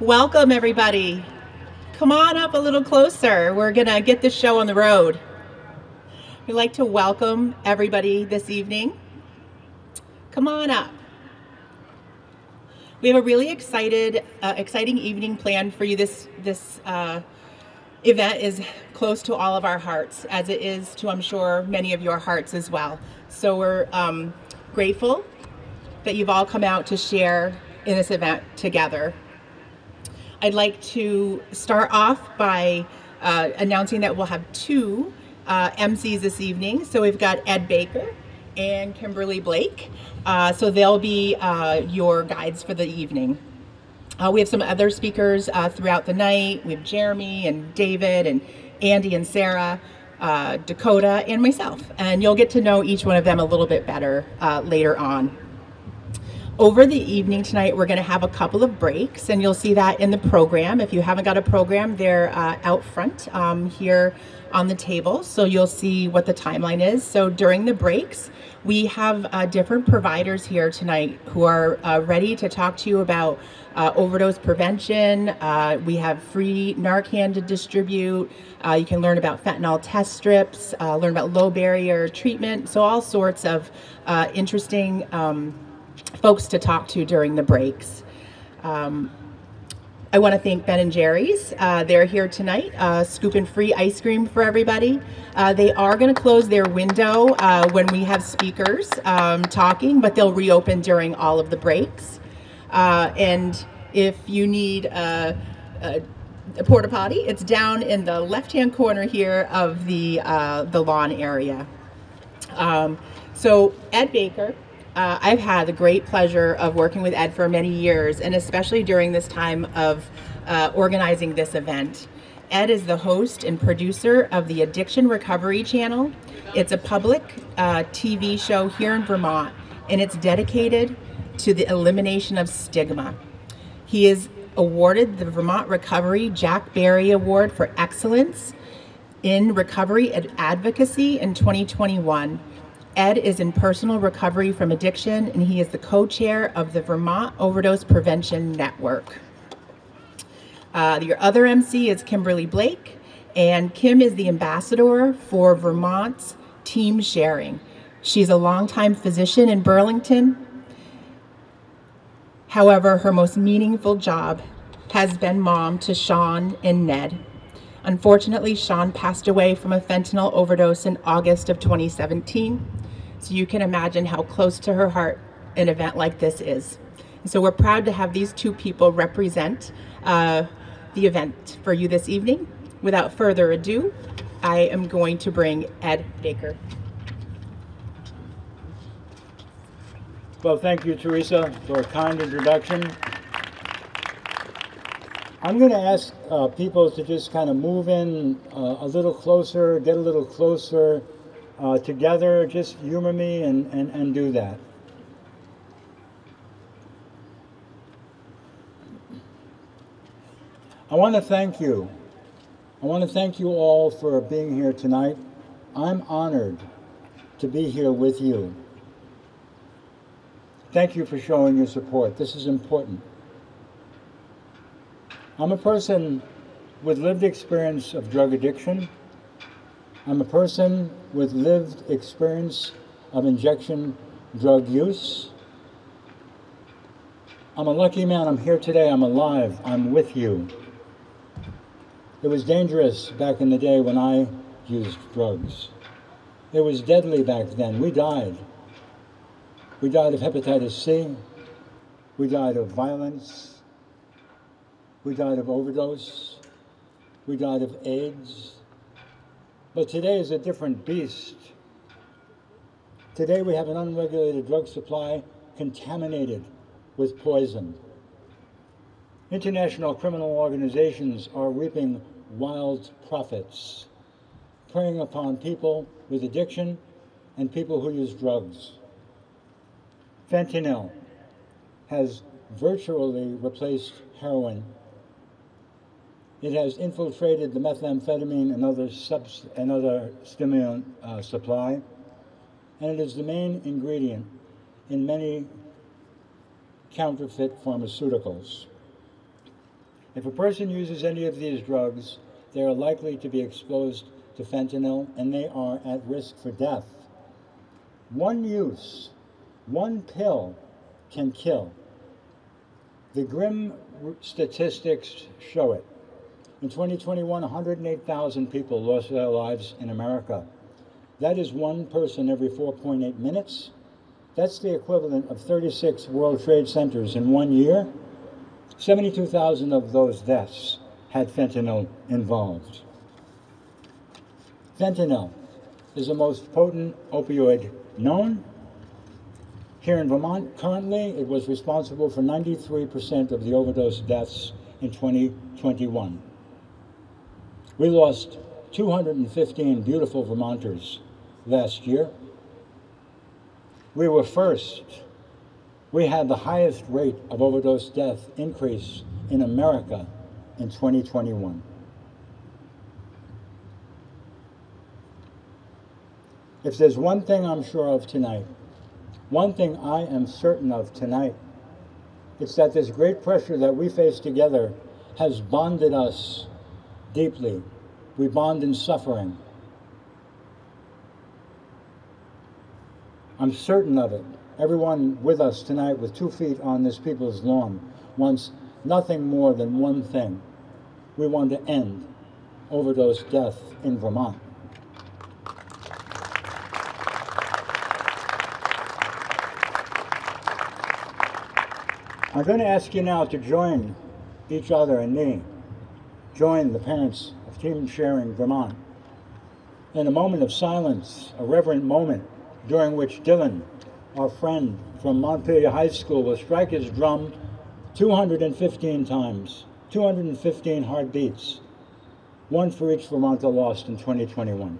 Welcome, everybody. Come on up a little closer. We're going to get this show on the road. We'd like to welcome everybody this evening. Come on up. We have a really excited, uh, exciting evening planned for you. This this uh, event is close to all of our hearts, as it is to, I'm sure, many of your hearts as well. So we're um, grateful that you've all come out to share in this event together. I'd like to start off by uh, announcing that we'll have two uh, MCs this evening. So we've got Ed Baker and Kimberly Blake. Uh, so they'll be uh, your guides for the evening. Uh, we have some other speakers uh, throughout the night. We have Jeremy and David and Andy and Sarah, Dakota and myself. And you'll get to know each one of them a little bit better later on. Over the evening tonight, we're going to have a couple of breaks, and you'll see that in the program. If you haven't got a program, they're uh, out front um, here on the table, so you'll see what the timeline is. So during the breaks, we have uh, different providers here tonight who are uh, ready to talk to you about uh, overdose prevention. Uh, we have free Narcan to distribute. Uh, you can learn about fentanyl test strips, learn about low barrier treatment, so all sorts of interesting. Um, folks to talk to during the breaks. Um, I want to thank Ben and Jerry's. Uh, they're here tonight, uh, scooping free ice cream for everybody. Uh, they are going to close their window uh, when we have speakers um, talking, but they'll reopen during all of the breaks. Uh, and if you need a, a, a, porta potty, it's down in the left-hand corner here of the uh, the lawn area. Um, so Ed Baker uh, I've had the great pleasure of working with Ed for many years, and especially during this time of uh, organizing this event. Ed is the host and producer of the Addiction Recovery Channel. It's a public uh, TV show here in Vermont, and it's dedicated to the elimination of stigma. He is awarded the Vermont Recovery Jack Barry Award for Excellence in Recovery Advocacy in 2021 Ed is in personal recovery from addiction, and he is the co-chair of the Vermont Overdose Prevention Network. Uh, your other MC is Kimberly Blake, and Kim is the ambassador for Vermont's Team Sharing. She's a longtime physician in Burlington. However, her most meaningful job has been mom to Sean and Ned. Unfortunately, Sean passed away from a fentanyl overdose in August of 2017. You can imagine how close to her heart an event like this is. So we're proud to have these two people represent uh, the event for you this evening. Without further ado, I am going to bring Ed Baker. Well, thank you, Teresa, for a kind introduction. I'm going to ask uh, people to just kind of move in uh, a little closer, get a little closer, uh, together, just humor me and, and, and do that. I want to thank you. I want to thank you all for being here tonight. I'm honored to be here with you. Thank you for showing your support. This is important. I'm a person with lived experience of drug addiction I'm a person with lived experience of injection drug use. I'm a lucky man. I'm here today. I'm alive. I'm with you. It was dangerous back in the day when I used drugs. It was deadly back then. We died. We died of hepatitis C. We died of violence. We died of overdose. We died of AIDS. But today is a different beast. Today we have an unregulated drug supply contaminated with poison. International criminal organizations are reaping wild profits, preying upon people with addiction and people who use drugs. Fentanyl has virtually replaced heroin it has infiltrated the methamphetamine and other, subs and other stimulant uh, supply, and it is the main ingredient in many counterfeit pharmaceuticals. If a person uses any of these drugs, they are likely to be exposed to fentanyl and they are at risk for death. One use, one pill can kill. The grim statistics show it. In 2021, 108,000 people lost their lives in America. That is one person every 4.8 minutes. That's the equivalent of 36 World Trade Centers in one year. 72,000 of those deaths had fentanyl involved. Fentanyl is the most potent opioid known. Here in Vermont, currently, it was responsible for 93% of the overdose deaths in 2021. We lost 215 beautiful Vermonters last year. We were first. We had the highest rate of overdose death increase in America in 2021. If there's one thing I'm sure of tonight, one thing I am certain of tonight, it's that this great pressure that we face together has bonded us deeply. We bond in suffering. I'm certain of it. Everyone with us tonight with two feet on this people's lawn wants nothing more than one thing. We want to end overdose death in Vermont. I'm going to ask you now to join each other and me. Join the parents of Team Sharing Vermont. In a moment of silence, a reverent moment during which Dylan, our friend from Montpelier High School, will strike his drum 215 times, 215 heartbeats, one for each Vermonter lost in 2021.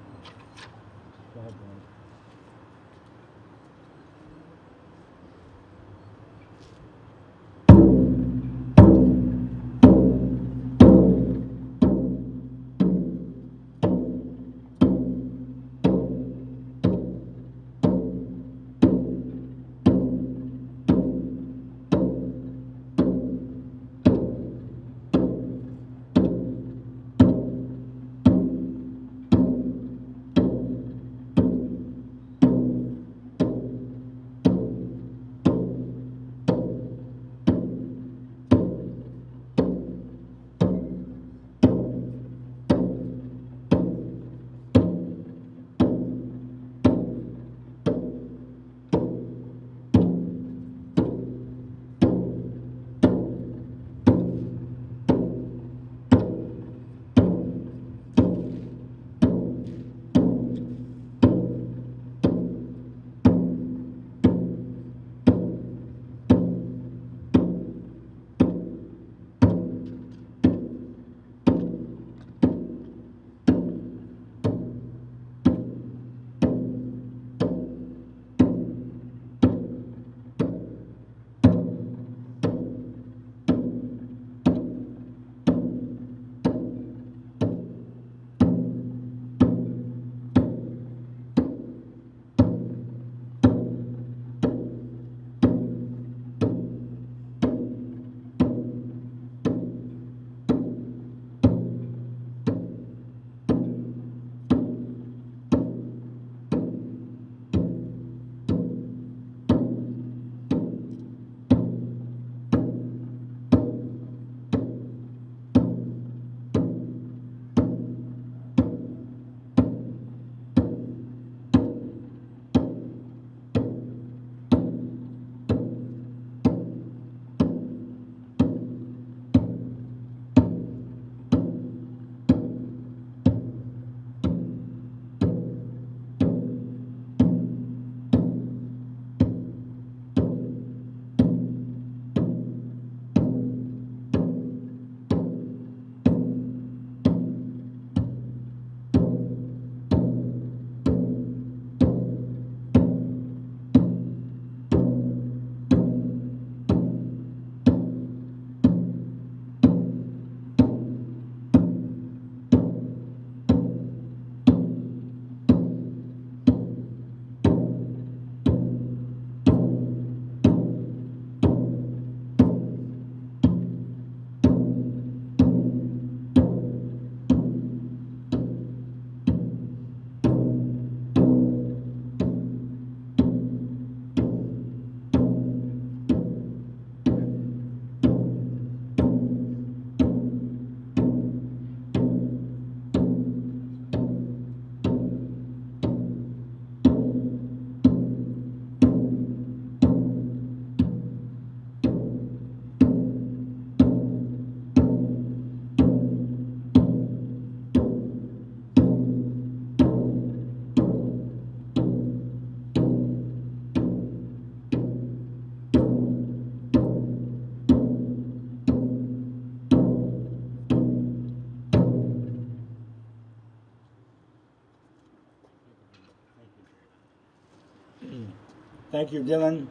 Thank you, Dylan.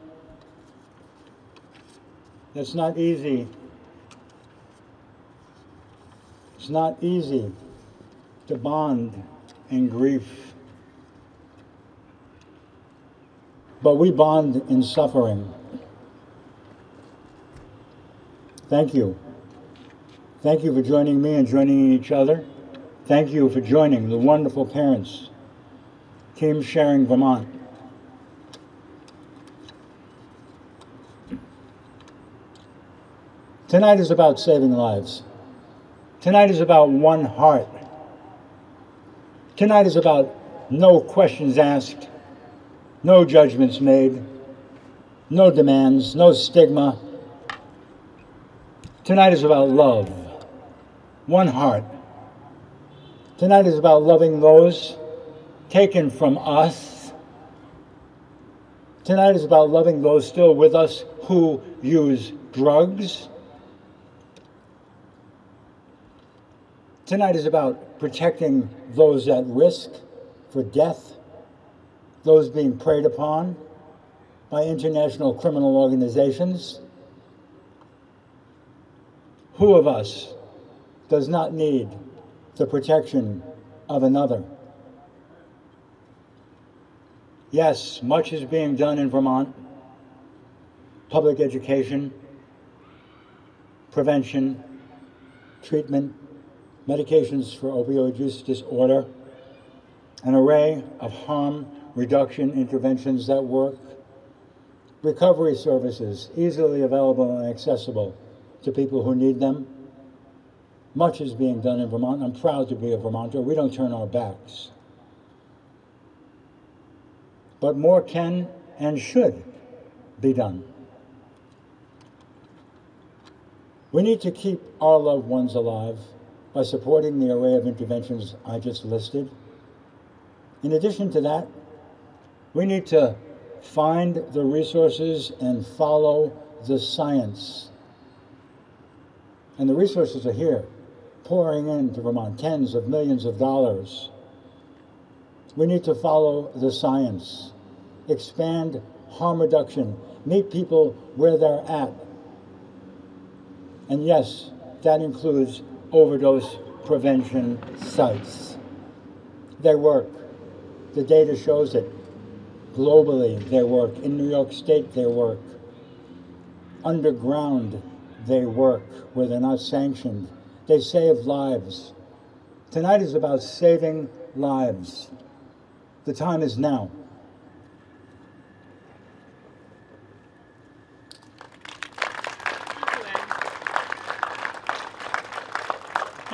It's not easy. It's not easy to bond in grief. But we bond in suffering. Thank you. Thank you for joining me and joining each other. Thank you for joining the wonderful parents, Team Sharing Vermont. Tonight is about saving lives. Tonight is about one heart. Tonight is about no questions asked, no judgments made, no demands, no stigma. Tonight is about love, one heart. Tonight is about loving those taken from us. Tonight is about loving those still with us who use drugs Tonight is about protecting those at risk for death, those being preyed upon by international criminal organizations. Who of us does not need the protection of another? Yes, much is being done in Vermont. Public education, prevention, treatment, medications for opioid use disorder, an array of harm reduction interventions that work, recovery services easily available and accessible to people who need them. Much is being done in Vermont. I'm proud to be a Vermonter. We don't turn our backs. But more can and should be done. We need to keep our loved ones alive by supporting the array of interventions I just listed. In addition to that, we need to find the resources and follow the science. And the resources are here, pouring into Vermont, tens of millions of dollars. We need to follow the science, expand harm reduction, meet people where they're at. And yes, that includes overdose prevention sites. They work. The data shows it. Globally, they work. In New York State, they work. Underground, they work where they're not sanctioned. They save lives. Tonight is about saving lives. The time is now.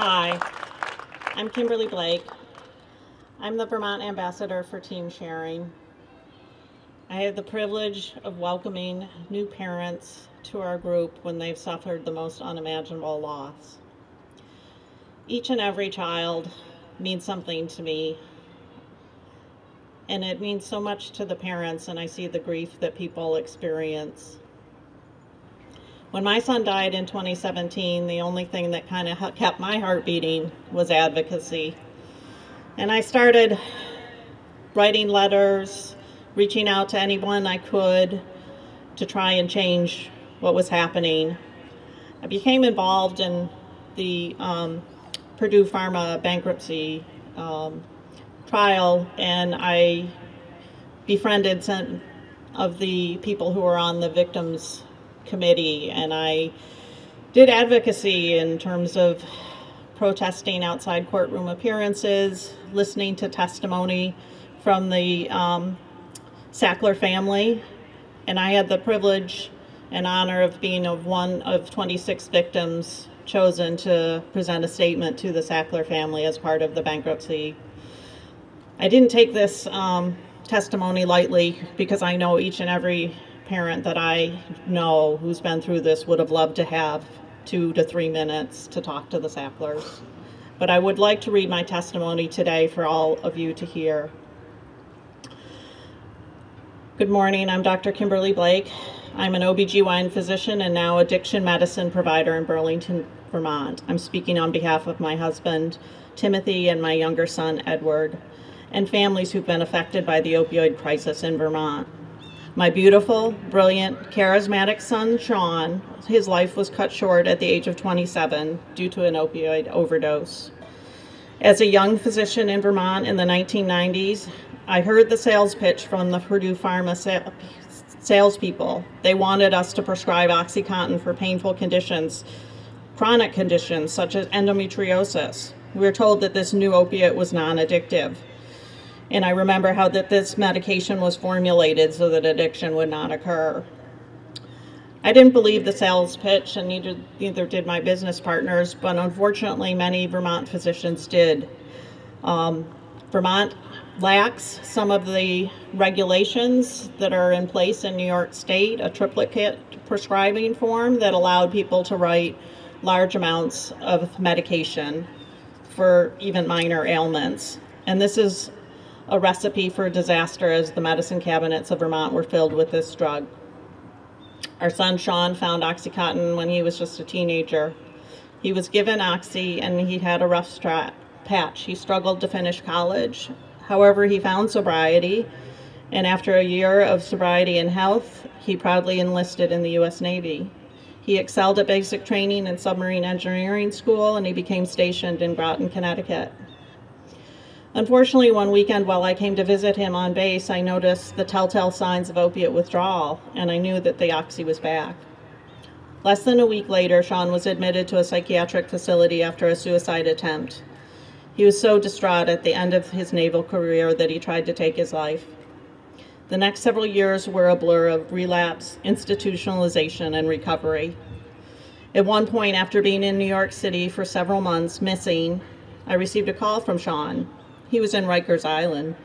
Hi, I'm Kimberly Blake. I'm the Vermont Ambassador for Team Sharing. I have the privilege of welcoming new parents to our group when they've suffered the most unimaginable loss. Each and every child means something to me, and it means so much to the parents, and I see the grief that people experience. When my son died in 2017, the only thing that kind of kept my heart beating was advocacy. And I started writing letters, reaching out to anyone I could to try and change what was happening. I became involved in the um, Purdue Pharma bankruptcy um, trial, and I befriended some of the people who were on the victims committee and I did advocacy in terms of protesting outside courtroom appearances, listening to testimony from the um, Sackler family, and I had the privilege and honor of being of one of 26 victims chosen to present a statement to the Sackler family as part of the bankruptcy. I didn't take this um, testimony lightly because I know each and every parent that I know who's been through this would have loved to have two to three minutes to talk to the Sacklers. But I would like to read my testimony today for all of you to hear. Good morning, I'm Dr. Kimberly Blake. I'm an OBGYN physician and now addiction medicine provider in Burlington, Vermont. I'm speaking on behalf of my husband, Timothy, and my younger son, Edward, and families who've been affected by the opioid crisis in Vermont. My beautiful, brilliant, charismatic son, Sean, his life was cut short at the age of 27 due to an opioid overdose. As a young physician in Vermont in the 1990s, I heard the sales pitch from the Purdue Pharma sa- salespeople. They wanted us to prescribe OxyContin for painful conditions, chronic conditions such as endometriosis. We were told that this new opiate was non addictive. And I remember how that this medication was formulated so that addiction would not occur. I didn't believe the sales pitch, and neither, neither did my business partners, but unfortunately, many Vermont physicians did. Um, Vermont lacks some of the regulations that are in place in New York State, a triplicate prescribing form that allowed people to write large amounts of medication for even minor ailments. And this is a recipe for disaster as the medicine cabinets of Vermont were filled with this drug. Our son Sean found Oxycontin when he was just a teenager. He was given Oxy and he had a rough strat, patch. He struggled to finish college. However, he found sobriety, and after a year of sobriety and health, he proudly enlisted in the U.S. Navy. He excelled at basic training in submarine engineering school and he became stationed in Groton, Connecticut. Unfortunately, one weekend while I came to visit him on base, I noticed the telltale signs of opiate withdrawal, and I knew that the oxy was back. Less than a week later, Sean was admitted to a psychiatric facility after a suicide attempt. He was so distraught at the end of his naval career that he tried to take his life. The next several years were a blur of relapse, institutionalization, and recovery. At one point, after being in New York City for several months missing, I received a call from Sean. He was in Rikers Island.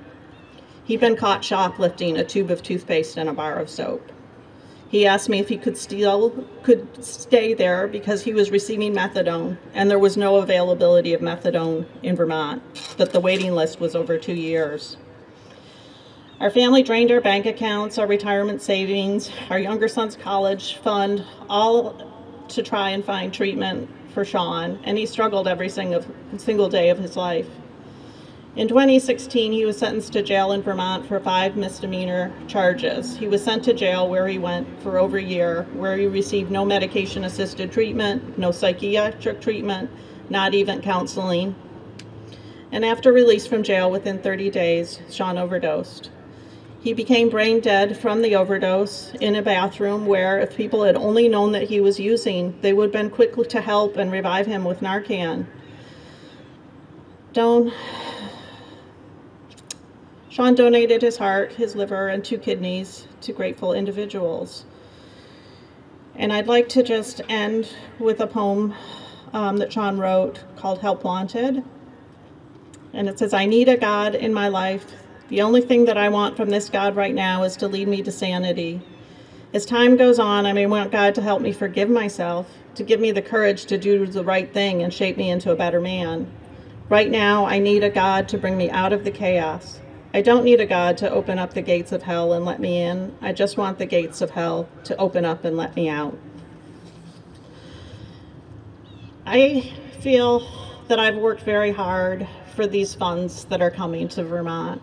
He'd been caught shoplifting a tube of toothpaste and a bar of soap. He asked me if he could still could stay there because he was receiving methadone and there was no availability of methadone in Vermont, that the waiting list was over two years. Our family drained our bank accounts, our retirement savings, our younger son's college fund, all to try and find treatment for Sean, and he struggled every single, single day of his life. In 2016, he was sentenced to jail in Vermont for five misdemeanor charges. He was sent to jail where he went for over a year, where he received no medication assisted treatment, no psychiatric treatment, not even counseling. And after release from jail within 30 days, Sean overdosed. He became brain dead from the overdose in a bathroom where, if people had only known that he was using, they would have been quick to help and revive him with Narcan. Don't Sean donated his heart, his liver, and two kidneys to grateful individuals. And I'd like to just end with a poem um, that Sean wrote called Help Wanted. And it says, I need a God in my life. The only thing that I want from this God right now is to lead me to sanity. As time goes on, I may want God to help me forgive myself, to give me the courage to do the right thing and shape me into a better man. Right now, I need a God to bring me out of the chaos. I don't need a God to open up the gates of hell and let me in. I just want the gates of hell to open up and let me out. I feel that I've worked very hard for these funds that are coming to Vermont.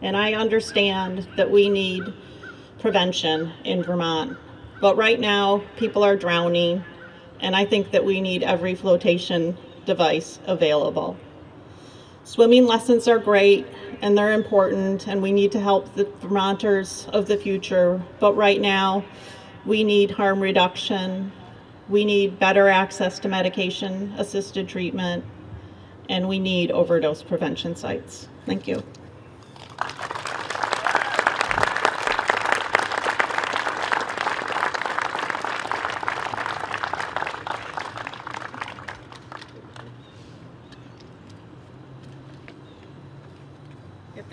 And I understand that we need prevention in Vermont. But right now, people are drowning, and I think that we need every flotation device available. Swimming lessons are great and they're important, and we need to help the Vermonters of the future. But right now, we need harm reduction, we need better access to medication assisted treatment, and we need overdose prevention sites. Thank you.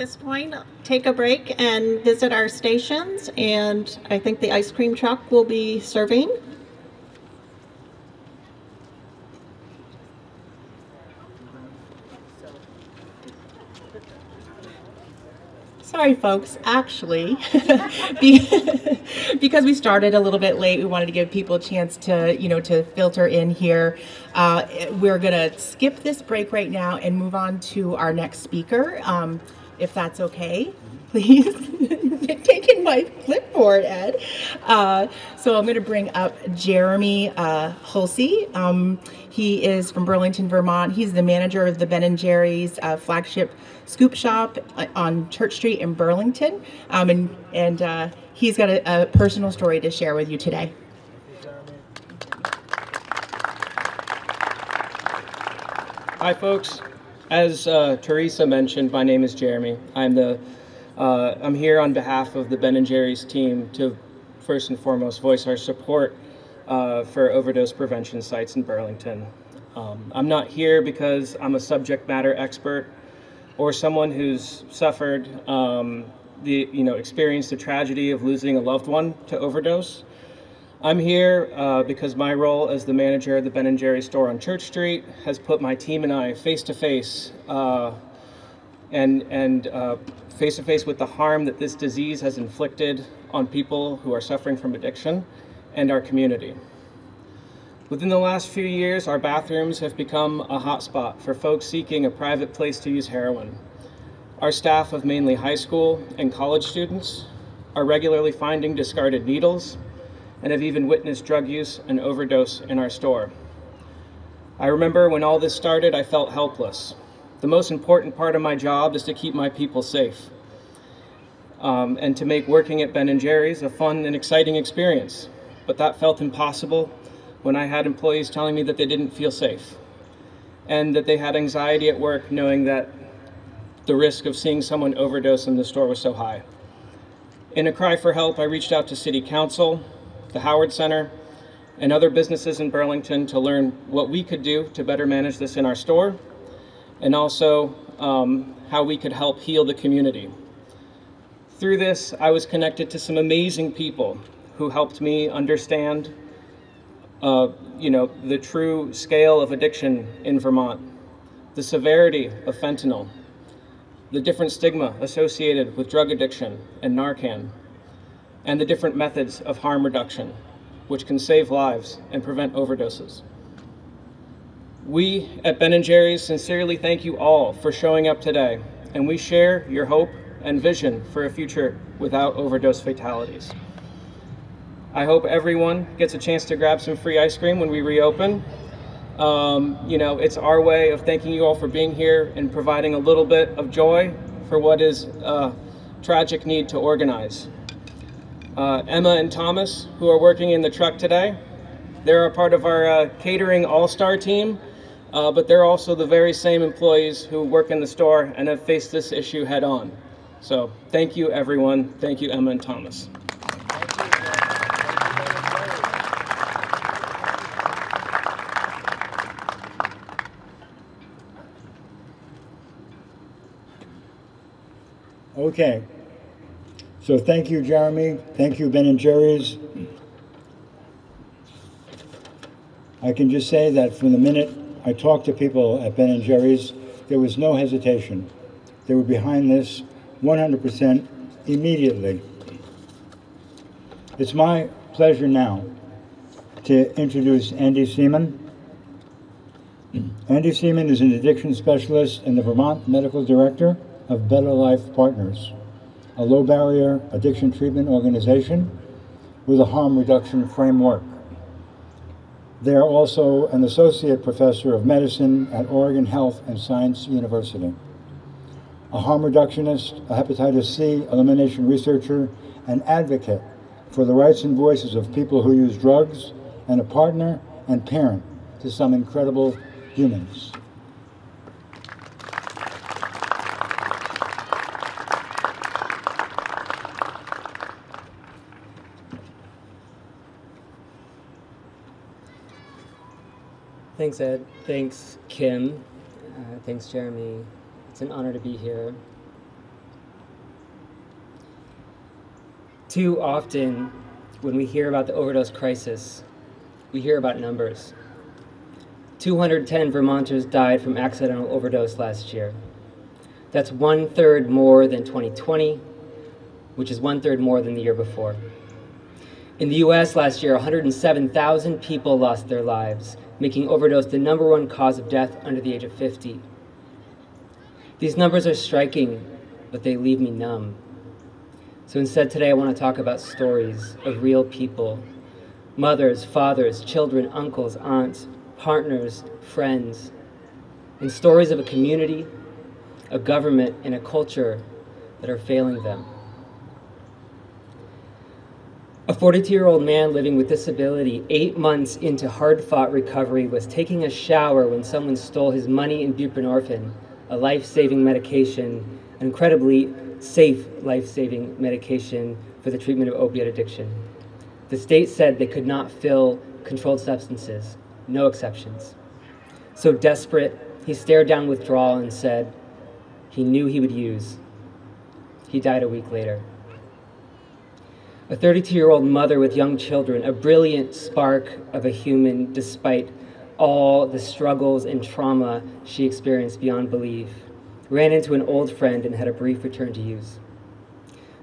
This point, take a break and visit our stations, and I think the ice cream truck will be serving. Sorry, folks. Actually, because we started a little bit late, we wanted to give people a chance to, you know, to filter in here. Uh, we're gonna skip this break right now and move on to our next speaker, um, if that's okay. please. Taking my clipboard, Ed. Uh, so I'm going to bring up Jeremy uh, Hulsey. Um, he is from Burlington, Vermont. He's the manager of the Ben and Jerry's uh, flagship scoop shop uh, on Church Street in Burlington, um, and and uh, he's got a, a personal story to share with you today. Hi, folks. As uh, Teresa mentioned, my name is Jeremy. I'm the uh, I'm here on behalf of the Ben and Jerry's team to first and foremost voice our support uh, for overdose prevention sites in Burlington. Um, I'm not here because I'm a subject matter expert or someone who's suffered um, the you know experienced the tragedy of losing a loved one to overdose. I'm here uh, because my role as the manager of the Ben & Jerry's store on Church Street has put my team and I face to face uh, and and uh, face to face with the harm that this disease has inflicted on people who are suffering from addiction and our community. Within the last few years, our bathrooms have become a hotspot for folks seeking a private place to use heroin. Our staff of mainly high school and college students are regularly finding discarded needles and have even witnessed drug use and overdose in our store. I remember when all this started, I felt helpless. The most important part of my job is to keep my people safe um, and to make working at Ben & Jerry's a fun and exciting experience. But that felt impossible when I had employees telling me that they didn't feel safe and that they had anxiety at work knowing that the risk of seeing someone overdose in the store was so high. In a cry for help, I reached out to City Council, the Howard Center, and other businesses in Burlington to learn what we could do to better manage this in our store, and also um, how we could help heal the community. Through this, I was connected to some amazing people who helped me understand, uh, you know, the true scale of addiction in Vermont, the severity of fentanyl, the different stigma associated with drug addiction and Narcan, and the different methods of harm reduction, which can save lives and prevent overdoses. We at Ben & Jerry's sincerely thank you all for showing up today, and we share your hope and vision for a future without overdose fatalities. I hope everyone gets a chance to grab some free ice cream when we reopen. Um, you know, it's our way of thanking you all for being here and providing a little bit of joy for what is a tragic need to organize uh, Emma and Thomas, who are working in the truck today. They're a part of our uh, catering all-star team, uh, but they're also the very same employees who work in the store and have faced this issue head on. So thank you, everyone. Thank you, Emma and Thomas. Okay. So thank you, Jeremy. Thank you, Ben and Jerry's. I can just say that from the minute I talked to people at Ben and Jerry's, there was no hesitation. They were behind this 100% immediately. It's my pleasure now to introduce Andy Seaman. Andy Seaman is an addiction specialist and the Vermont Medical Director of Better Life Partners a low barrier addiction treatment organization with a harm reduction framework. They are also an associate professor of medicine at Oregon Health and Science University. A harm reductionist, a hepatitis C elimination researcher, an advocate for the rights and voices of people who use drugs, and a partner and parent to some incredible humans. Thanks, Ed. Thanks, Kim. Uh, thanks, Jeremy. It's an honor to be here. Too often, when we hear about the overdose crisis, we hear about numbers. 210 Vermonters died from accidental overdose last year. That's one third more than 2020, which is one third more than the year before. In the US last year, 107,000 people lost their lives, making overdose the number one cause of death under the age of 50. These numbers are striking, but they leave me numb. So instead, today I want to talk about stories of real people mothers, fathers, children, uncles, aunts, partners, friends, and stories of a community, a government, and a culture that are failing them. A 42 year old man living with disability, eight months into hard fought recovery, was taking a shower when someone stole his money and buprenorphine, a life saving medication, an incredibly safe life saving medication for the treatment of opiate addiction. The state said they could not fill controlled substances, no exceptions. So desperate, he stared down withdrawal and said he knew he would use. He died a week later a 32 year old mother with young children, a brilliant spark of a human despite all the struggles and trauma she experienced beyond belief, ran into an old friend and had a brief return to use.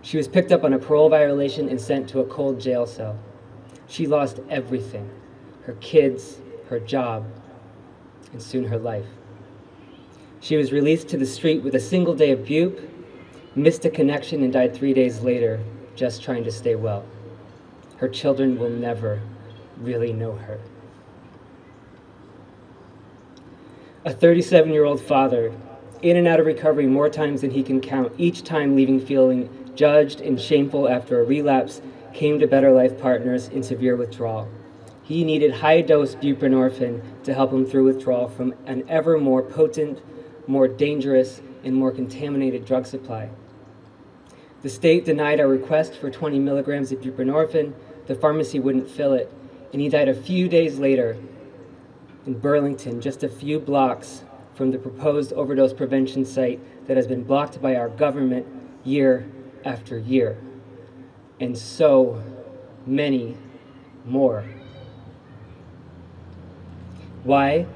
She was picked up on a parole violation and sent to a cold jail cell. She lost everything her kids, her job, and soon her life. She was released to the street with a single day of bupe, missed a connection, and died three days later just trying to stay well. Her children will never really know her. A 37 year old father, in and out of recovery more times than he can count, each time leaving feeling judged and shameful after a relapse, came to Better Life Partners in severe withdrawal. He needed high dose buprenorphine to help him through withdrawal from an ever more potent, more dangerous, and more contaminated drug supply. The state denied our request for 20 milligrams of buprenorphine. The pharmacy wouldn't fill it, and he died a few days later in Burlington, just a few blocks from the proposed overdose prevention site that has been blocked by our government year after year. And so many more. Why?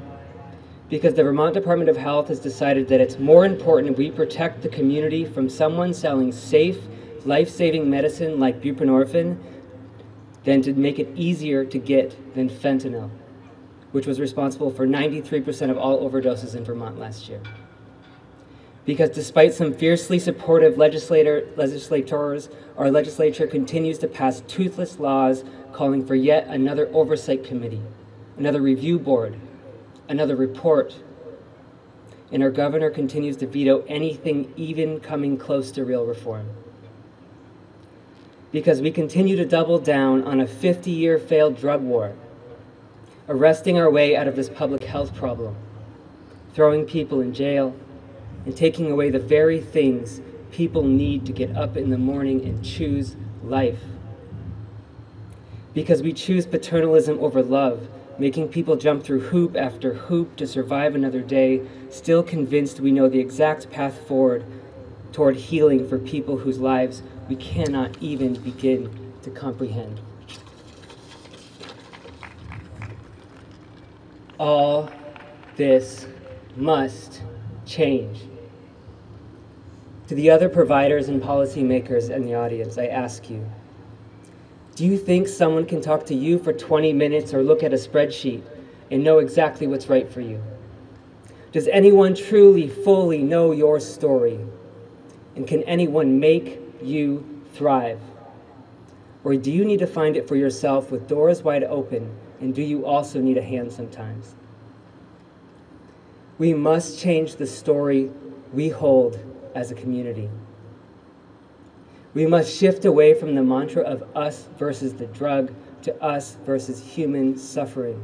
Because the Vermont Department of Health has decided that it's more important we protect the community from someone selling safe, life saving medicine like buprenorphine than to make it easier to get than fentanyl, which was responsible for 93% of all overdoses in Vermont last year. Because despite some fiercely supportive legislator, legislators, our legislature continues to pass toothless laws calling for yet another oversight committee, another review board, another report. And our governor continues to veto anything even coming close to real reform. Because we continue to double down on a 50 year failed drug war, arresting our way out of this public health problem, throwing people in jail, and taking away the very things people need to get up in the morning and choose life. Because we choose paternalism over love making people jump through hoop after hoop to survive another day, still convinced we know the exact path forward toward healing for people whose lives we cannot even begin to comprehend. All this must change. To the other providers and policymakers in the audience, I ask you, do you think someone can talk to you for 20 minutes or look at a spreadsheet and know exactly what's right for you? Does anyone truly, fully know your story? And can anyone make you thrive? Or do you need to find it for yourself with doors wide open? And do you also need a hand sometimes? We must change the story we hold as a community. We must shift away from the mantra of us versus the drug to us versus human suffering.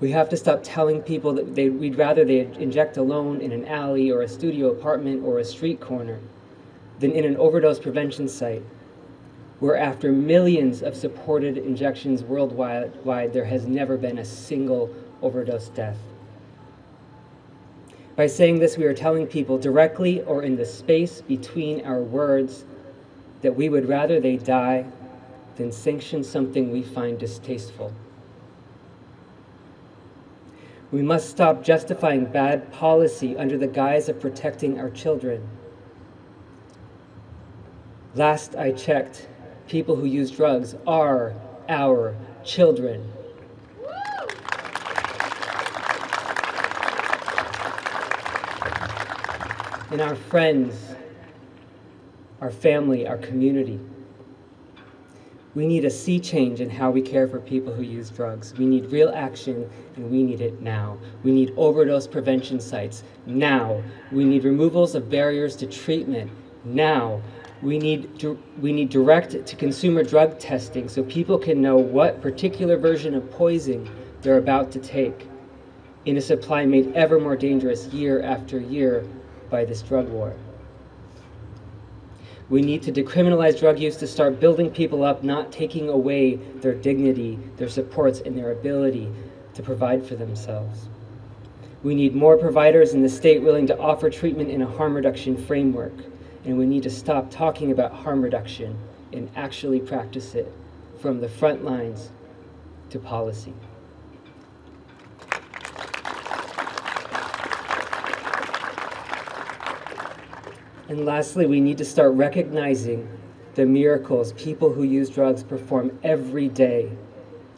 We have to stop telling people that they, we'd rather they inject alone in an alley or a studio apartment or a street corner than in an overdose prevention site where after millions of supported injections worldwide, there has never been a single overdose death. By saying this, we are telling people directly or in the space between our words that we would rather they die than sanction something we find distasteful. We must stop justifying bad policy under the guise of protecting our children. Last I checked, people who use drugs are our children. And our friends our family, our community. We need a sea change in how we care for people who use drugs. We need real action, and we need it now. We need overdose prevention sites now. We need removals of barriers to treatment now. We need, we need direct to consumer drug testing so people can know what particular version of poison they're about to take in a supply made ever more dangerous year after year by this drug war. We need to decriminalize drug use to start building people up, not taking away their dignity, their supports, and their ability to provide for themselves. We need more providers in the state willing to offer treatment in a harm reduction framework, and we need to stop talking about harm reduction and actually practice it from the front lines to policy. And lastly, we need to start recognizing the miracles people who use drugs perform every day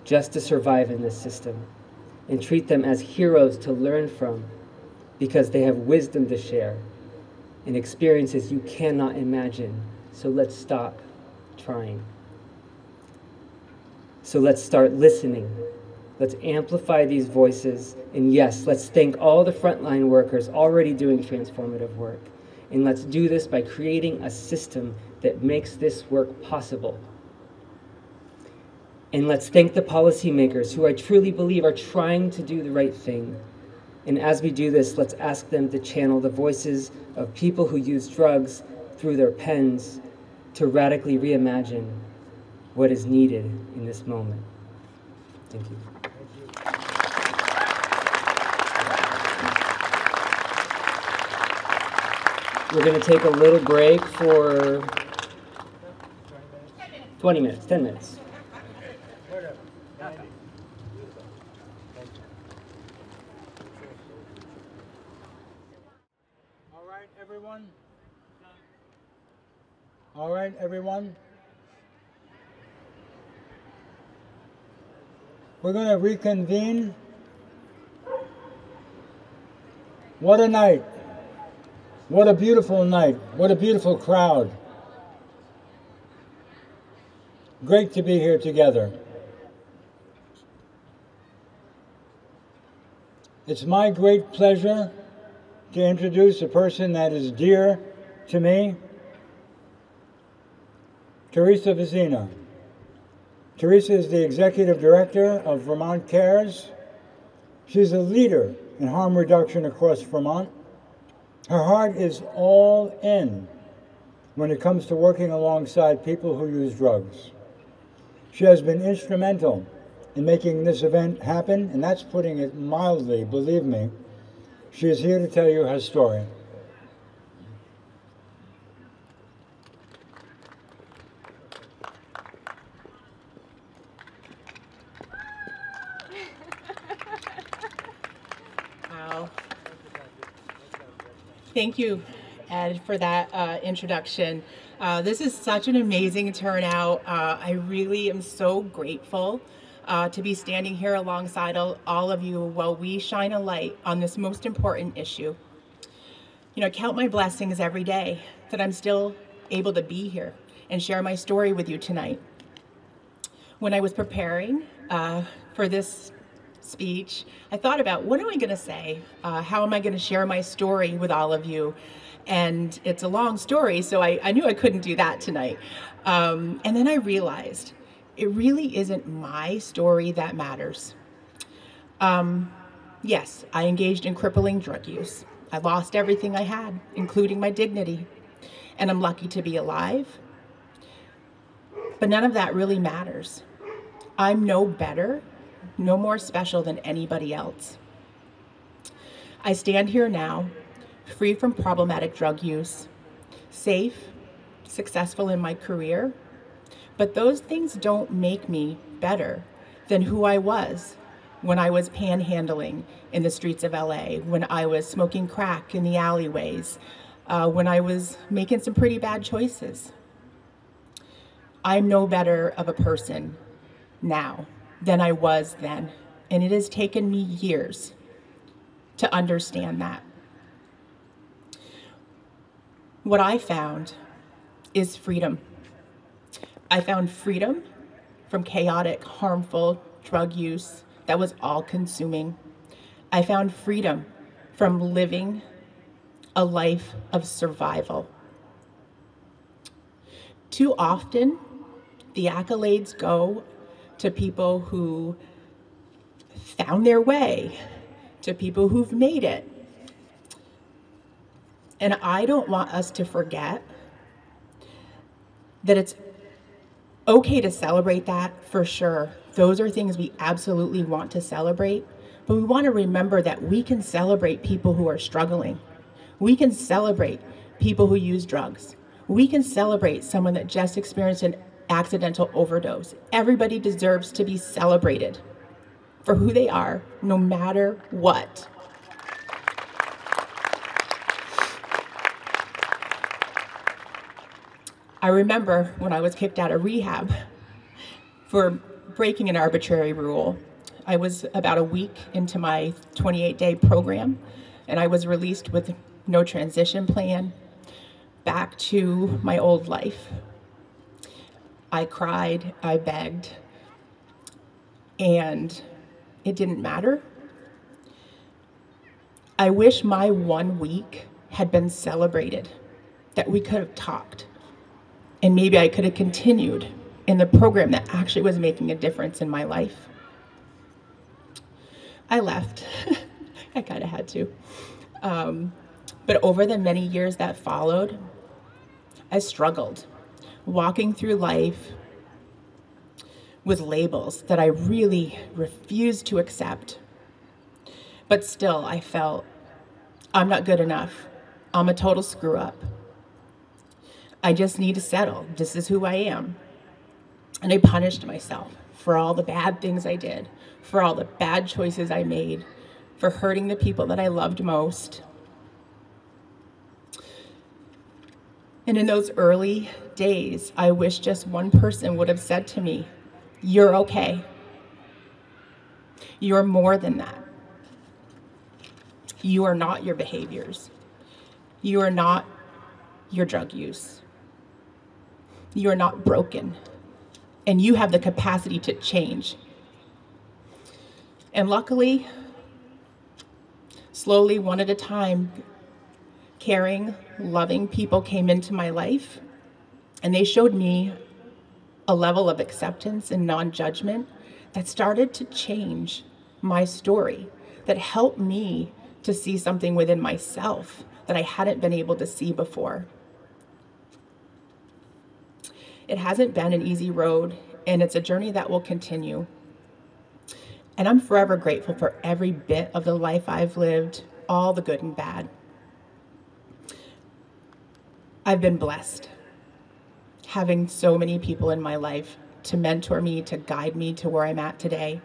just to survive in this system and treat them as heroes to learn from because they have wisdom to share and experiences you cannot imagine. So let's stop trying. So let's start listening. Let's amplify these voices. And yes, let's thank all the frontline workers already doing transformative work. And let's do this by creating a system that makes this work possible. And let's thank the policymakers who I truly believe are trying to do the right thing. And as we do this, let's ask them to channel the voices of people who use drugs through their pens to radically reimagine what is needed in this moment. Thank you. We're going to take a little break for 20 minutes, 10 minutes. All right, everyone. All right, everyone. We're going to reconvene. What a night. What a beautiful night. What a beautiful crowd. Great to be here together. It's my great pleasure to introduce a person that is dear to me, Teresa Vezina. Teresa is the executive director of Vermont Cares. She's a leader in harm reduction across Vermont. Her heart is all in when it comes to working alongside people who use drugs. She has been instrumental in making this event happen, and that's putting it mildly, believe me. She is here to tell you her story. Thank you, Ed, for that uh, introduction. Uh, this is such an amazing turnout. Uh, I really am so grateful uh, to be standing here alongside all, of you while we shine a light on this most important issue. You know, I count my blessings every day that I'm still able to be here and share my story with you tonight. When I was preparing uh, for this speech, I thought about what am I going to say? Uh, how am I going to share my story with all of you? And it's a long story, so I, I knew I couldn't do that tonight. Um, and then I realized it really isn't my story that matters. Um, yes, I engaged in crippling drug use. I lost everything I had, including my dignity. And I'm lucky to be alive. But none of that really matters. I'm no better no more special than anybody else. I stand here now, free from problematic drug use, safe, successful in my career, but those things don't make me better than who I was when I was panhandling in the streets of LA, when I was smoking crack in the alleyways, uh, when I was making some pretty bad choices. I'm no better of a person now than I was then. And it has taken me years to understand that. What I found is freedom. I found freedom from chaotic, harmful drug use that was all consuming. I found freedom from living a life of survival. Too often, the accolades go to people who found their way, to people who've made it. And I don't want us to forget that it's okay to celebrate that for sure. Those are things we absolutely want to celebrate. But we want to remember that we can celebrate people who are struggling. We can celebrate people who use drugs. We can celebrate someone that just experienced an accidental overdose. Everybody deserves to be celebrated for who they are, no matter what. I remember when I was kicked out of rehab for breaking an arbitrary rule. I was about a week into my 28 day program, and I was released with no transition plan back to my old life. I cried, I begged, and it didn't matter. I wish my one week had been celebrated, that we could have talked, and maybe I could have continued in the program that actually was making a difference in my life. I left. I kind of had to. Um, but over the many years that followed, I struggled walking through life with labels that I really refused to accept. But still, I felt I'm not good enough. I'm a total screw up. I just need to settle. This is who I am. And I punished myself for all the bad things I did, for all the bad choices I made, for hurting the people that I loved most. And in those early days, I wish just one person would have said to me, You're okay. You're more than that. You are not your behaviors. You are not your drug use. You are not broken. And you have the capacity to change. And luckily, slowly, one at a time, caring, loving people came into my life, and they showed me a level of acceptance and non judgment that started to change my story, that helped me to see something within myself that I hadn't been able to see before. It hasn't been an easy road, and it's a journey that will continue. And I'm forever grateful for every bit of the life I've lived, all the good and bad. I've been blessed having so many people in my life to mentor me, to guide me to where I'm at today,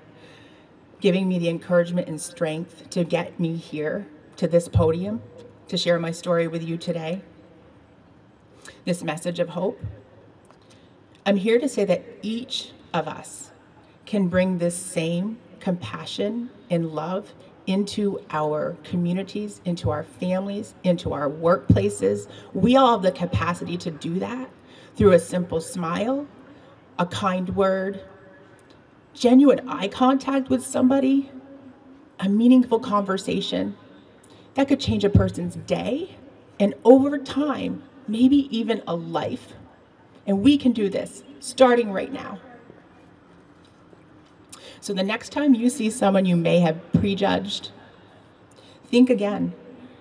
giving me the encouragement and strength to get me here to this podium to share my story with you today. This message of hope. I'm here to say that each of us can bring this same compassion and love into our communities, into our families, into our workplaces. We all have the capacity to do that through a simple smile, a kind word, genuine eye contact with somebody, a meaningful conversation. That could change a person's day and over time, maybe even a life. And we can do this starting right now. So the next time you see someone you may have prejudged, think again.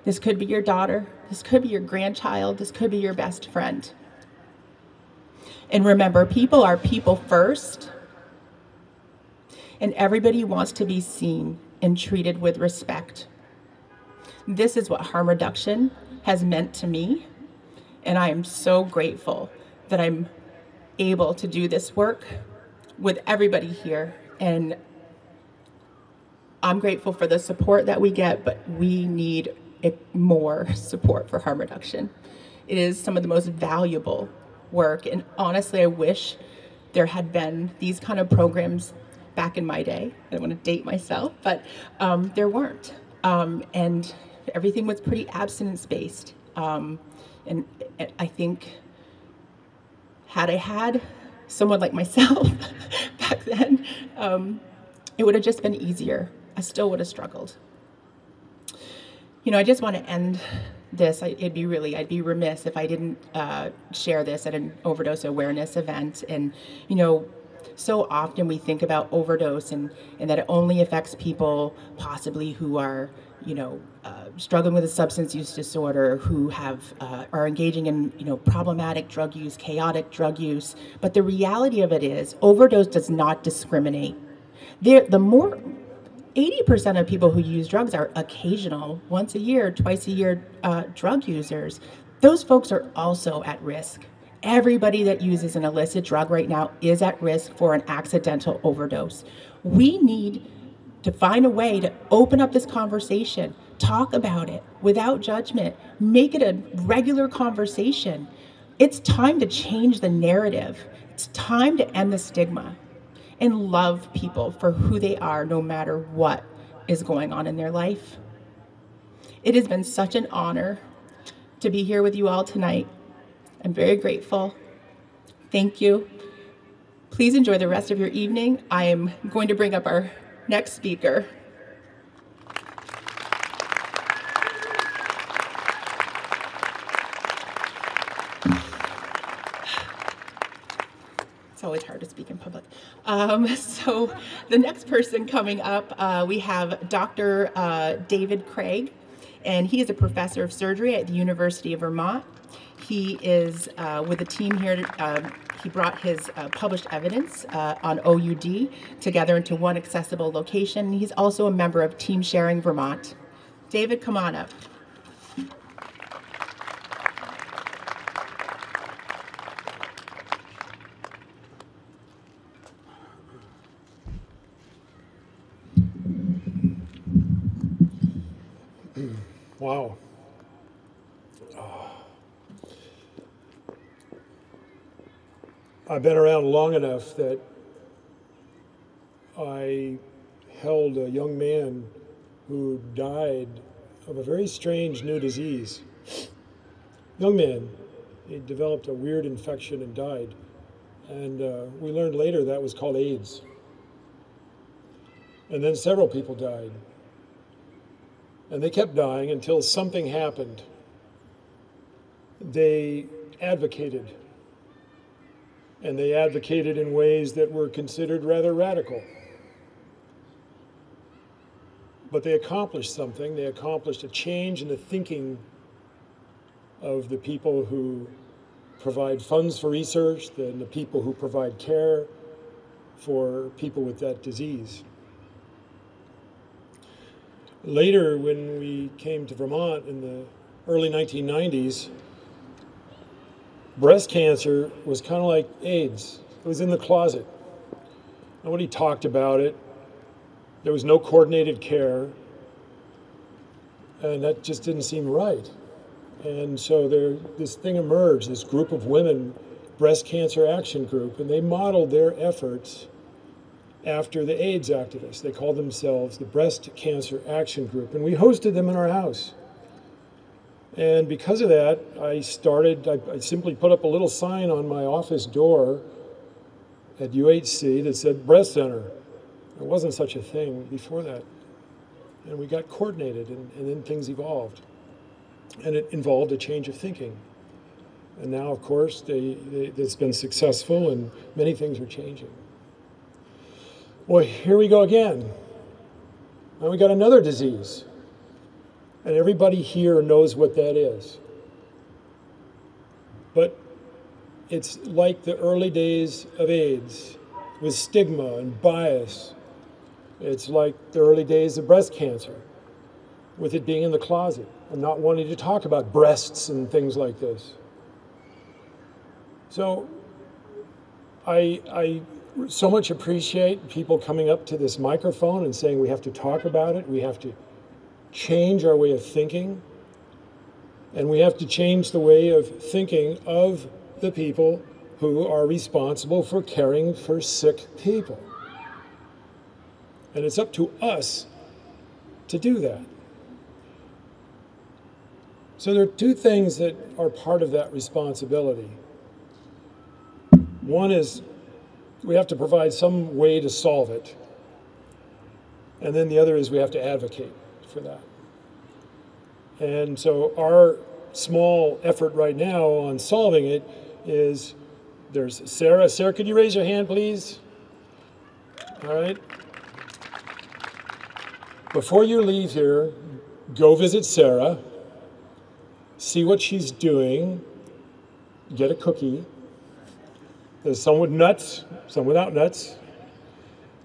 This could be your daughter, this could be your grandchild, this could be your best friend. And remember, people are people first, and everybody wants to be seen and treated with respect. This is what harm reduction has meant to me, and I am so grateful that I'm able to do this work with everybody here and I'm grateful for the support that we get, but we need more support for harm reduction. It is some of the most valuable work, and honestly, I wish there had been these kind of programs back in my day. I don't want to date myself, but um, there weren't. Um, and everything was pretty abstinence based. Um, and I think had I had someone like myself back then, um, it would have just been easier. I still would have struggled. You know, I just want to end this. I, it'd be really, I'd be remiss if I didn't uh, share this at an overdose awareness event. And, you know, so often we think about overdose and, and that it only affects people possibly who are you know, uh, struggling with a substance use disorder, who have uh, are engaging in you know problematic drug use, chaotic drug use. But the reality of it is, overdose does not discriminate. There, the more 80% of people who use drugs are occasional, once a year, twice a year uh, drug users. Those folks are also at risk. Everybody that uses an illicit drug right now is at risk for an accidental overdose. We need to find a way to open up this conversation, talk about it without judgment, make it a regular conversation. It's time to change the narrative. It's time to end the stigma and love people for who they are, no matter what is going on in their life. It has been such an honor to be here with you all tonight. I'm very grateful. Thank you. Please enjoy the rest of your evening. I am going to bring up our next speaker. It's always hard to speak in public. Um, so the next person coming up, uh, we have Dr. Uh, David Krag, and he is a professor of surgery at the University of Vermont. He is uh, with a team here. Um, he brought his uh, published evidence uh, on OUD together into one accessible location. He's also a member of Team Sharing Vermont. David, come on up. I've been around long enough that I held a young man who died of a very strange new disease. Young man, he developed a weird infection and died. And uh, we learned later that was called AIDS. And then several people died. And they kept dying until something happened. They advocated. And they advocated in ways that were considered rather radical. But they accomplished something. They accomplished a change in the thinking of the people who provide funds for research, and the people who provide care for people with that disease. Later, when we came to Vermont in the early 1990s, breast cancer was kind of like AIDS. It was in the closet. Nobody talked about it. There was no coordinated care. And that just didn't seem right. And so there, this thing emerged, this group of women, Breast Cancer Action Group, and they modeled their efforts after the AIDS activists. They called themselves the Breast Cancer Action Group, and we hosted them in our house. And because of that, I started, I, I simply put up a little sign on my office door at UHC that said Breast Center. There wasn't such a thing before that. And we got coordinated, and, and then things evolved. And it involved a change of thinking. And now, of course, they, they, it's been successful, and many things are changing. Well, here we go again. Now we got another disease. And everybody here knows what that is. But it's like the early days of AIDS with stigma and bias. It's like the early days of breast cancer with it being in the closet and not wanting to talk about breasts and things like this. So I, I so much appreciate people coming up to this microphone and saying we have to talk about it, we have to change our way of thinking, and we have to change the way of thinking of the people who are responsible for caring for sick people. And it's up to us to do that. So there are two things that are part of that responsibility. One is we have to provide some way to solve it. And then the other is we have to advocate for that. And so our small effort right now on solving it is there's Sarah. Sarah, could you raise your hand, please? All right. Before you leave here, go visit Sarah, see what she's doing, get a cookie. There's some with nuts, some without nuts.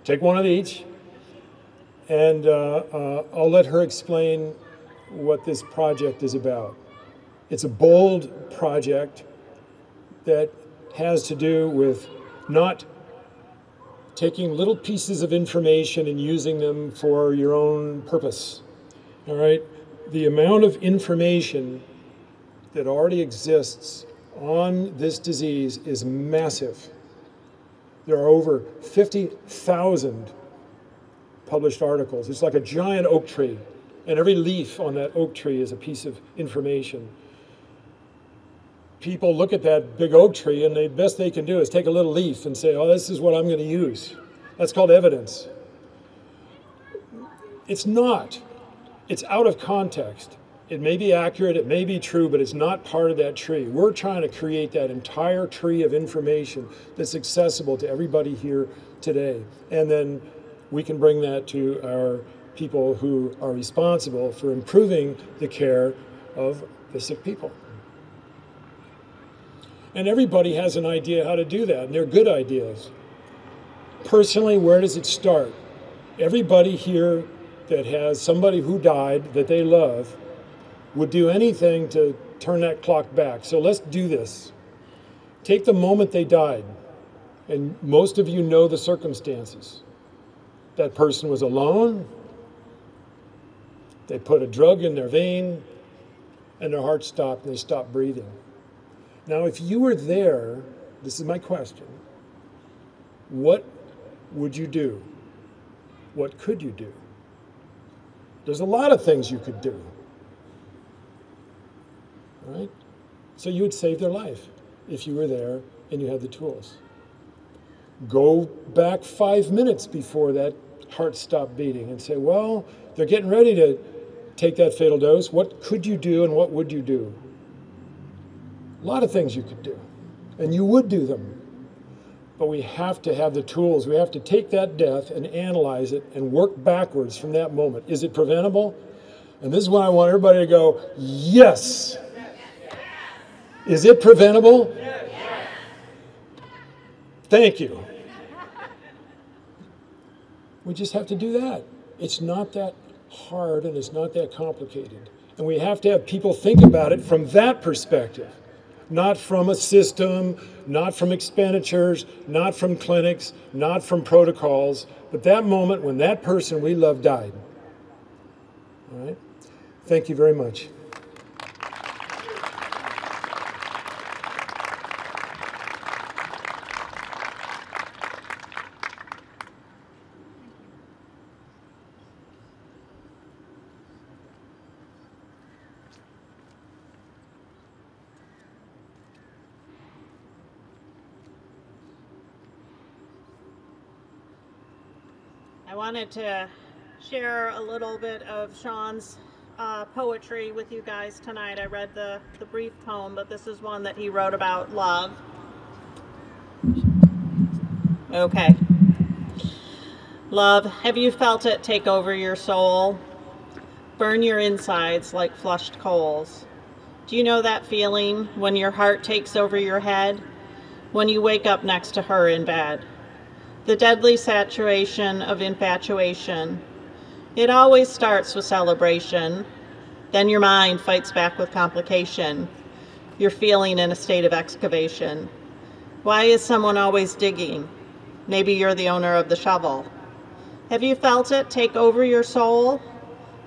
Take one of each, and uh, uh, I'll let her explain what this project is about. It's a bold project that has to do with not taking little pieces of information and using them for your own purpose. All right? The amount of information that already exists on this disease is massive. There are over 50,000 published articles. It's like a giant oak tree, and every leaf on that oak tree is a piece of information. People look at that big oak tree, and the best they can do is take a little leaf and say, Oh, this is what I'm going to use. That's called evidence. It's not. It's out of context. It may be accurate, it may be true, but it's not part of that tree. We're trying to create that entire tree of information that's accessible to everybody here today. And then we can bring that to our people who are responsible for improving the care of the sick people. And everybody has an idea how to do that, and they're good ideas. Personally, where does it start? Everybody here that has somebody who died that they love would do anything to turn that clock back. So let's do this. Take the moment they died, and most of you know the circumstances. That person was alone, they put a drug in their vein, and their heart stopped and they stopped breathing. Now, if you were there, this is my question what would you do? What could you do? There's a lot of things you could do right? So you would save their life if you were there and you had the tools. Go back five minutes before that heart stop beating and say, well, they're getting ready to take that fatal dose. What could you do and what would you do? A lot of things you could do, and you would do them. But we have to have the tools. We have to take that death and analyze it and work backwards from that moment. Is it preventable? And this is why I want everybody to go, yes. Is it preventable? Thank you. We just have to do that. It's not that hard and it's not that complicated. And we have to have people think about it from that perspective, not from a system, not from expenditures, not from clinics, not from protocols, but that moment when that person we love died. All right? Thank you very much. Wanted to share a little bit of Sean's uh, poetry with you guys tonight. I read the, the brief poem, but this is one that he wrote about love. Okay. Love, have you felt it take over your soul? Burn your insides like flushed coals. Do you know that feeling when your heart takes over your head? When you wake up next to her in bed? The deadly saturation of infatuation. It always starts with celebration. Then your mind fights back with complication. You're feeling in a state of excavation. Why is someone always digging? Maybe you're the owner of the shovel. Have you felt it take over your soul?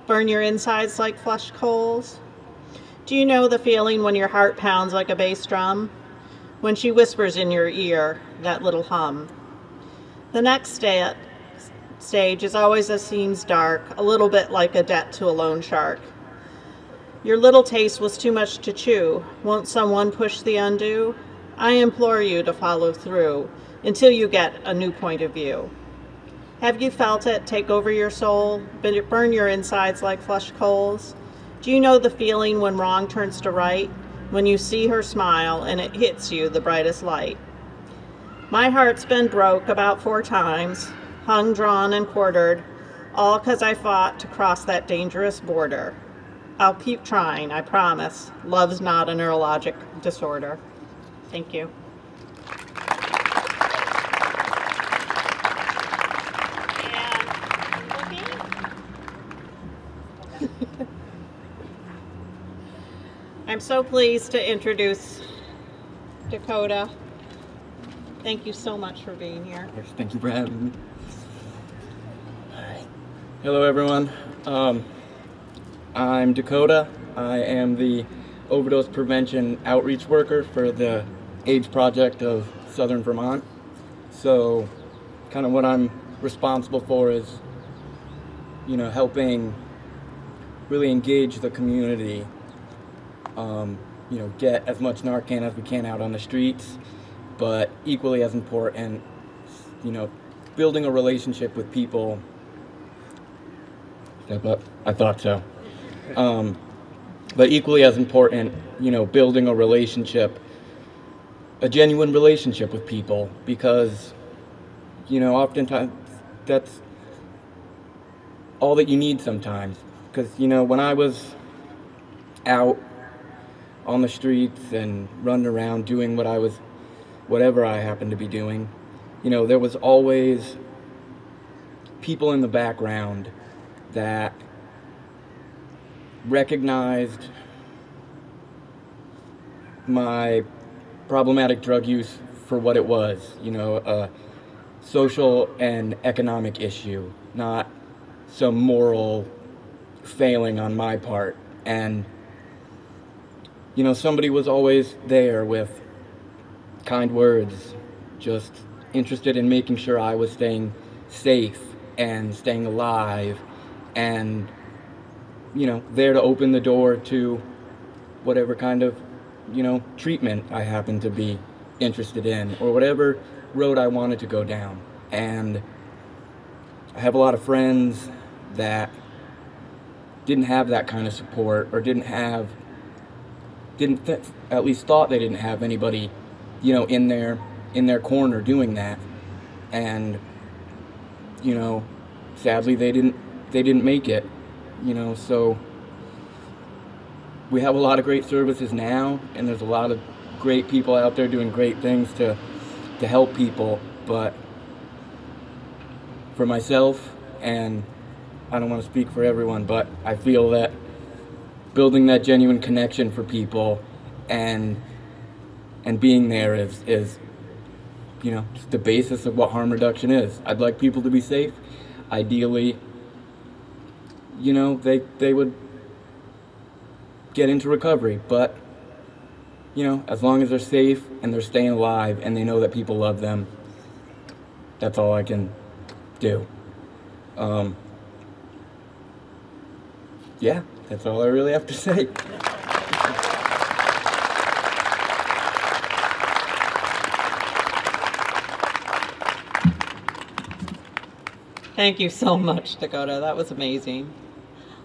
Burn your insides like flushed coals? Do you know the feeling when your heart pounds like a bass drum? When she whispers in your ear that little hum? The next sta stage is always as seems dark, a little bit like a debt to a loan shark. Your little taste was too much to chew. Won't someone push the undo? I implore you to follow through until you get a new point of view. Have you felt it take over your soul, burn your insides like flush coals? Do you know the feeling when wrong turns to right? When you see her smile and it hits you the brightest light? My heart's been broke about four times, hung, drawn, and quartered, all 'cause I fought to cross that dangerous border. I'll keep trying, I promise. Love's not a neurologic disorder. Thank you. I'm so pleased to introduce Dakota. Thank you so much for being here. Thank you for having me. Hello, everyone. Um, I'm Dakota. I am the overdose prevention outreach worker for the AIDS Project of Southern Vermont. So, kind of what I'm responsible for is, you know, helping really engage the community. Um, you know, get as much Narcan as we can out on the streets, but equally as important, you know, building a relationship with people. Step up. I thought so. Um, but equally as important, you know, building a relationship, a genuine relationship with people, because, you know, oftentimes that's all that you need sometimes. Because, you know, when I was out on the streets and running around doing what I was, whatever I happened to be doing, you know, there was always people in the background that recognized my problematic drug use for what it was, you know, a social and economic issue, not some moral failing on my part. And, you know, somebody was always there with kind words, just interested in making sure I was staying safe and staying alive and you know, there to open the door to whatever kind of, you know, treatment I happen to be interested in or whatever road I wanted to go down. And I have a lot of friends that didn't have that kind of support or didn't have didn't th- at least thought they didn't have anybody, you know, in their in their corner doing that. And you know, sadly they didn't they didn't make it you know, so we have a lot of great services now, and there's a lot of great people out there doing great things to, to help people, but for myself, and I don't want to speak for everyone, but I feel that building that genuine connection for people and and being there is is you know the basis of what harm reduction is. I'd like people to be safe. Ideally, you know, they, they would get into recovery. But, you know, as long as they're safe and they're staying alive and they know that people love them, that's all I can do. Um, yeah, that's all I really have to say. Thank you so much, Dakota. That was amazing.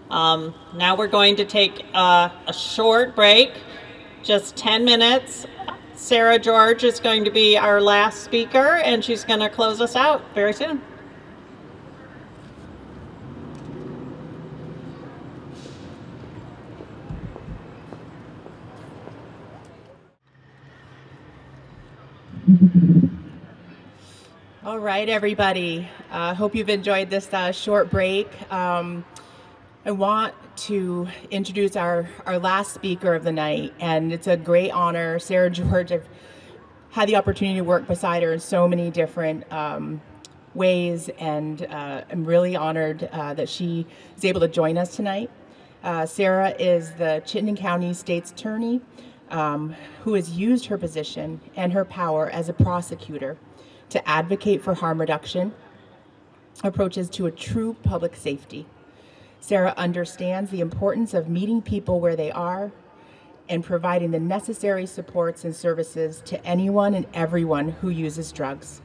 Um, now we're going to take uh, a short break, just 10 minutes. Sarah George is going to be our last speaker, and she's going to close us out very soon. All right, everybody. I uh, hope you've enjoyed this uh, short break. Um, I want to introduce our, our last speaker of the night, and it's a great honor. Sarah George, I've had the opportunity to work beside her in so many different um, ways, and uh, I'm really honored uh, that she is able to join us tonight. Uh, Sarah is the Chittenden County State's Attorney um, who has used her position and her power as a prosecutor to advocate for harm reduction approaches to a true public safety. Sarah understands the importance of meeting people where they are and providing the necessary supports and services to anyone and everyone who uses drugs.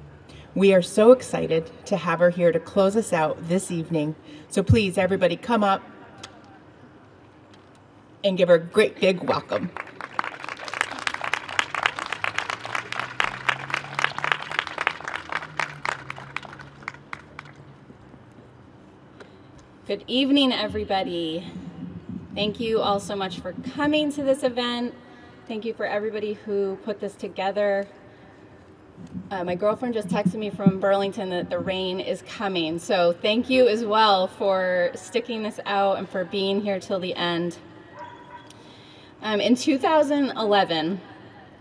We are so excited to have her here to close us out this evening. So please, everybody, come up and give her a great big welcome. Good evening, everybody. Thank you all so much for coming to this event. Thank you for everybody who put this together. Uh, my girlfriend just texted me from Burlington that the rain is coming. So thank you as well for sticking this out and for being here till the end. Um, in 2011,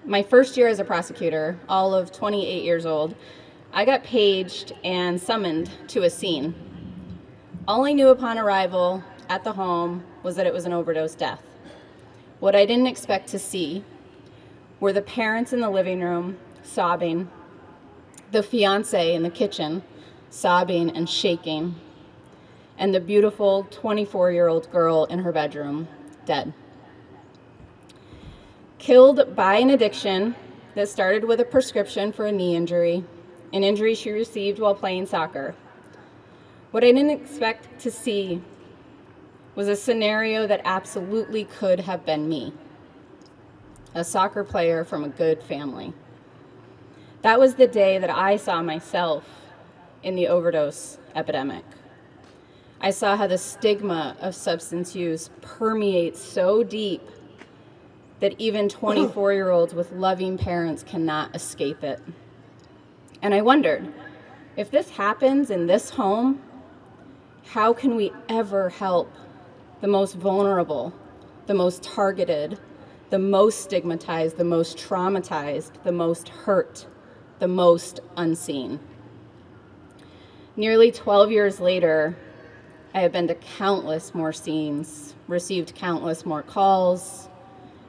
my first year as a prosecutor, all of 28 years old, I got paged and summoned to a scene. All I knew upon arrival at the home was that it was an overdose death. What I didn't expect to see were the parents in the living room sobbing, the fiance in the kitchen sobbing and shaking, and the beautiful 24 year old girl in her bedroom dead. Killed by an addiction that started with a prescription for a knee injury, an injury she received while playing soccer. What I didn't expect to see was a scenario that absolutely could have been me a soccer player from a good family. That was the day that I saw myself in the overdose epidemic. I saw how the stigma of substance use permeates so deep that even 24 year olds with loving parents cannot escape it. And I wondered if this happens in this home, how can we ever help the most vulnerable, the most targeted, the most stigmatized, the most traumatized, the most hurt, the most unseen? Nearly 12 years later, I have been to countless more scenes, received countless more calls,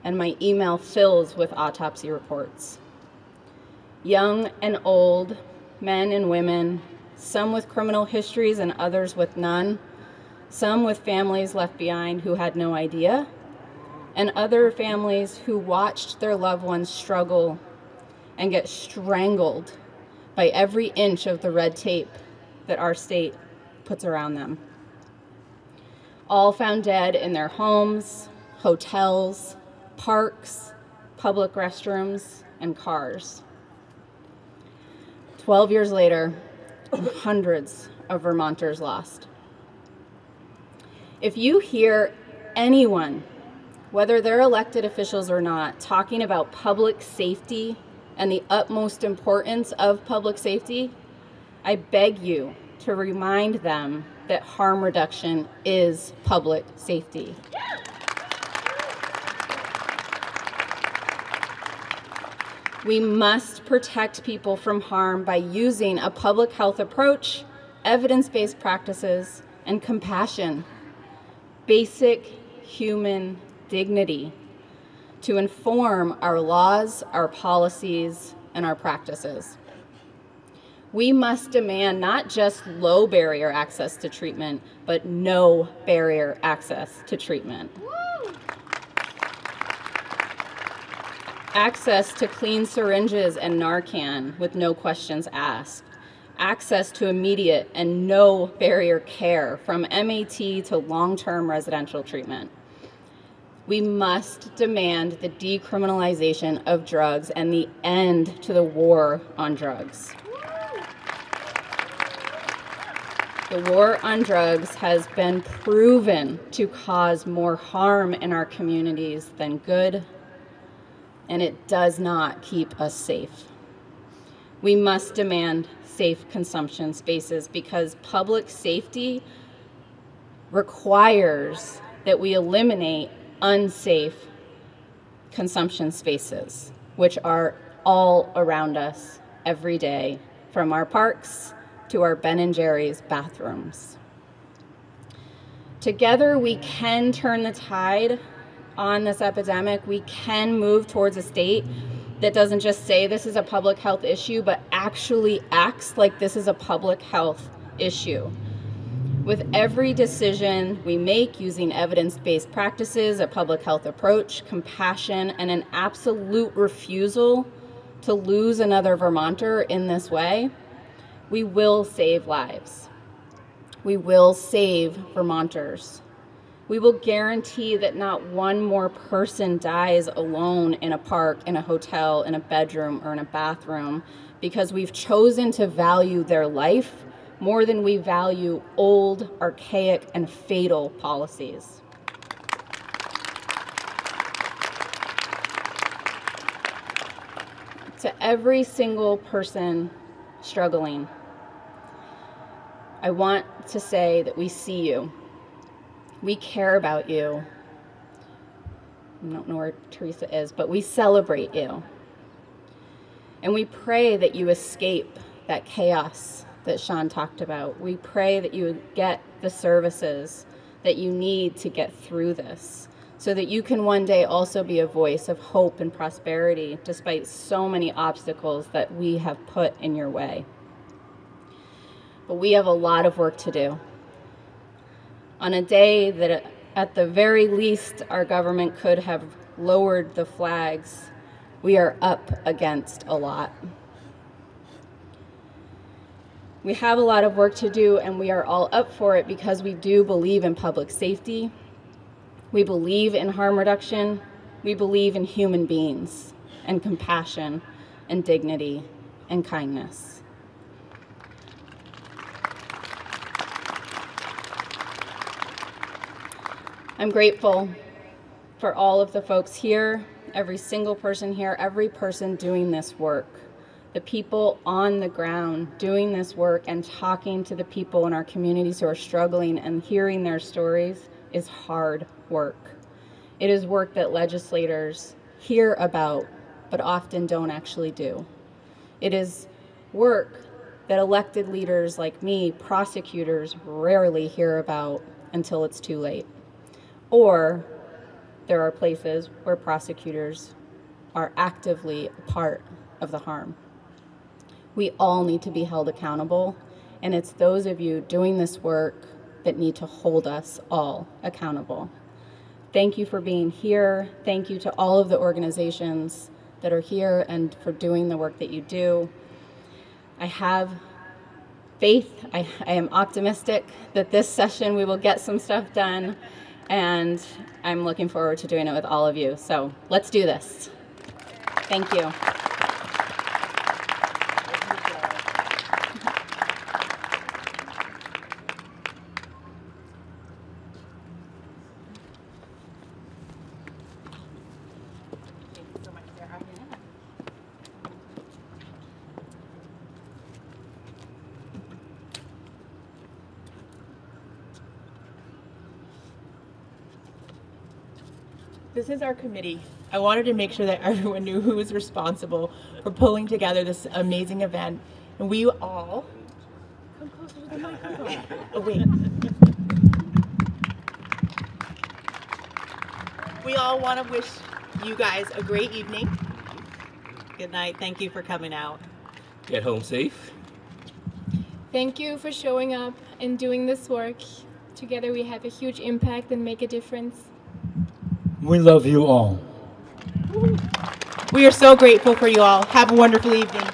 and my email fills with autopsy reports. Young and old, men and women, some with criminal histories and others with none, some with families left behind who had no idea, and other families who watched their loved ones struggle and get strangled by every inch of the red tape that our state puts around them. All found dead in their homes, hotels, parks, public restrooms, and cars. 12 years later, hundreds of Vermonters lost. If you hear anyone, whether they're elected officials or not, talking about public safety and the utmost importance of public safety, I beg you to remind them that harm reduction is public safety. We must protect people from harm by using a public health approach, evidence-based practices, and compassion. Basic human dignity to inform our laws, our policies, and our practices. We must demand not just low barrier access to treatment, but no barrier access to treatment. Access to clean syringes and Narcan with no questions asked, access to immediate and no barrier care from MAT to long-term residential treatment. We must demand the decriminalization of drugs and the end to the war on drugs. The war on drugs has been proven to cause more harm in our communities than good and it does not keep us safe. We must demand safe consumption spaces because public safety requires that we eliminate unsafe consumption spaces, which are all around us every day, from our parks to our Ben and Jerry's bathrooms. Together, we can turn the tide on this epidemic, we can move towards a state that doesn't just say this is a public health issue, but actually acts like this is a public health issue. With every decision we make using evidence based practices, a public health approach, compassion, and an absolute refusal to lose another Vermonter in this way, we will save lives. We will save Vermonters. We will guarantee that not one more person dies alone in a park, in a hotel, in a bedroom, or in a bathroom because we've chosen to value their life more than we value old, archaic, and fatal policies. To every single person struggling, I want to say that we see you. We care about you. I don't know where Teresa is, but we celebrate you. And we pray that you escape that chaos that Sean talked about. We pray that you get the services that you need to get through this so that you can one day also be a voice of hope and prosperity despite so many obstacles that we have put in your way. But we have a lot of work to do. On a day that at the very least our government could have lowered the flags, we are up against a lot. We have a lot of work to do, and we are all up for it because we do believe in public safety. We believe in harm reduction. We believe in human beings and compassion and dignity and kindness. I'm grateful for all of the folks here, every single person here, every person doing this work the people on the ground doing this work and talking to the people in our communities who are struggling and hearing their stories is hard work. It is work that legislators hear about but often don't actually do. It is work that elected leaders like me, prosecutors, rarely hear about until it's too late. Or there are places where prosecutors are actively a part of the harm we all need to be held accountable. And it's those of you doing this work that need to hold us all accountable. Thank you for being here. Thank you to all of the organizations that are here and for doing the work that you do. I have faith, I, I am optimistic that this session we will get some stuff done, and I'm looking forward to doing it with all of you. So let's do this. Thank you. Is our committee. I wanted to make sure that everyone knew who was responsible for pulling together this amazing event. And we all, come closer to the microphone. Oh, wait. We all want to wish you guys a great evening. Good night. Thank you for coming out. Get home safe. Thank you for showing up and doing this work. Together we have a huge impact and make a difference. We love you all. We are so grateful for you all. Have a wonderful evening.